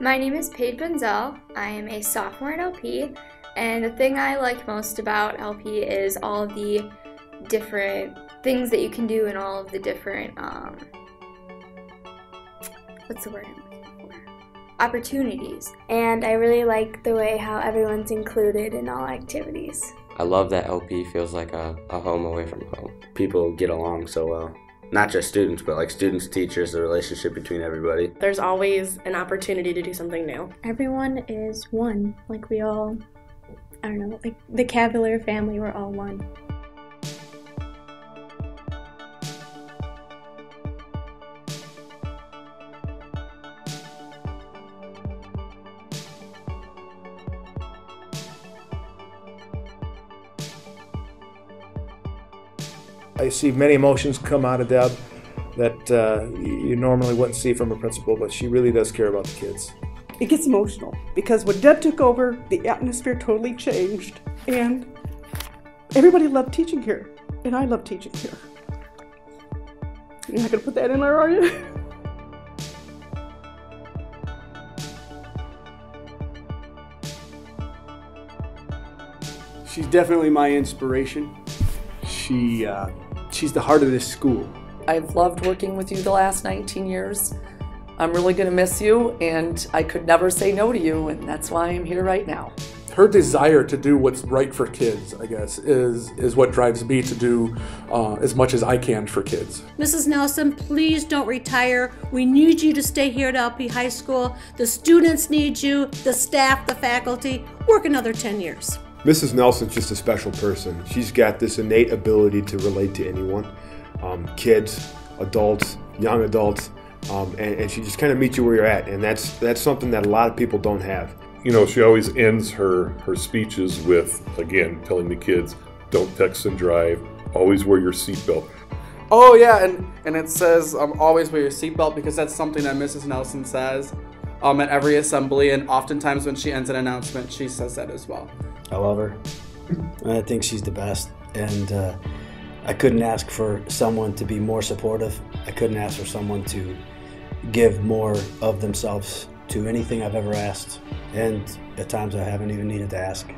My name is Paige Benzel. I am a sophomore at LP, and the thing I like most about LP is all the different things that you can do and all of the different, um, what's the word? Opportunities. And I really like the way how everyone's included in all activities. I love that LP feels like a, a home away from home. People get along so well. Not just students, but like students, teachers, the relationship between everybody. There's always an opportunity to do something new. Everyone is one. Like we all, I don't know, like the Cavalier family, we're all one. I see many emotions come out of Deb that uh, you normally wouldn't see from a principal, but she really does care about the kids. It gets emotional because when Deb took over, the atmosphere totally changed, and everybody loved teaching here, and I love teaching here. You're not gonna put that in there, are you? She's definitely my inspiration. She uh, she's the heart of this school. I've loved working with you the last 19 years. I'm really going to miss you, and I could never say no to you, and that's why I'm here right now. Her desire to do what's right for kids, I guess, is is what drives me to do uh, as much as I can for kids. Mrs. Nelson, please don't retire. We need you to stay here at LP High School. The students need you, the staff, the faculty. Work another 10 years. Mrs. Nelson's just a special person. She's got this innate ability to relate to anyone um, kids, adults, young adults. Um, and, and, she just kind of meets you where you're at, and that's that's something that a lot of people don't have. You know, she always ends her her speeches with again telling the kids, "Don't text and drive. Always wear your seatbelt." Oh yeah, and and it says um, always wear your seatbelt because that's something that Mrs. Nelson says um, at every assembly, and oftentimes when she ends an announcement, she says that as well. I love her. I think she's the best, and uh, I couldn't ask for someone to be more supportive. I couldn't ask for someone to give more of themselves to anything I've ever asked, and at times I haven't even needed to ask.